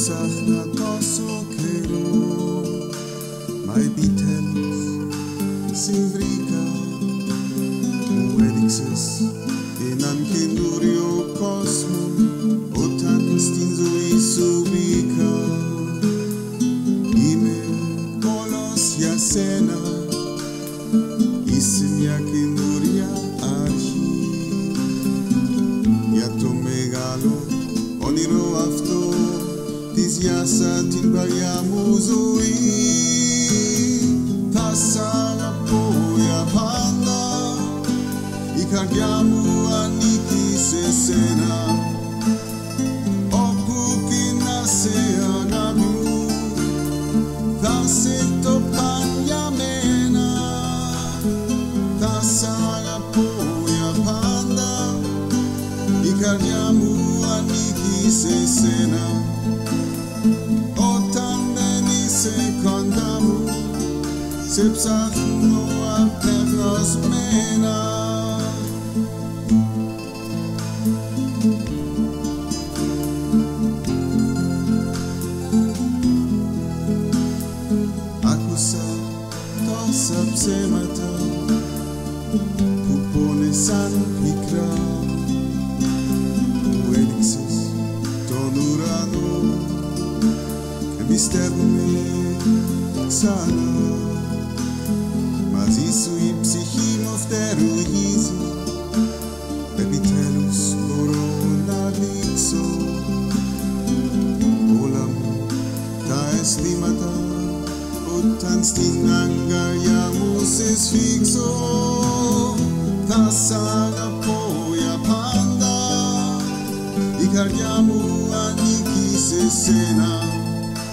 ψάχνα τόσο καιρό. Μα επιτέλους συμβρήκα Μου έδειξες έναν καινούριο κόσμο Όταν στην ζωή σου μπήκα. Είμαι όλος για σένα. Είσαι μια καινούρια αρχή. Για το μεγάλο όνειρο αυτό siasa timba ya muzui tasanga poya panda ikaryamu aniki sesena okukina seanamu tasito panyamena tasanga poya panda ikaryamu aniki sesena σε αγάπη μου Θα σε το παν για μένα Θα σ' αγαπώ για πάντα Η καρδιά μου ανήκει σε σένα Όταν δεν είσαι κοντά μου Σε ψάχνω απεγνωσμένα Άκουσα τόσα ψέματα που πόνεσαν πικρά και πιστεύουμε ξανά. Μαζί σου η ψυχή μου φτερουγίζει. Επιτέλους μπορώ να δείξω όλα μου τα αισθήματα. Όταν στην αγκαλιά μου σε σφίξω θα σ' αγαπώ για πάντα. Η καρδιά μου ανήκει σε σένα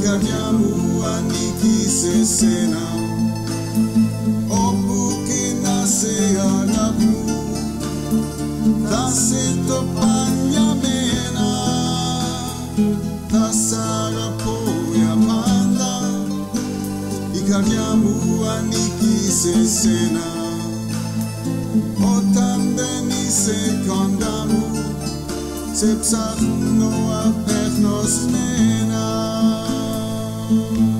Η καρδιά μου ανήκει σε σένα Όπου και να σε αγάπη μου θα σε το παν για μένα Θα σ' αγαπώ για πάντα. Η καρδιά μου ανήκει σε σένα Όταν δεν είσαι κοντά μου Σε ψάχνω Thank you.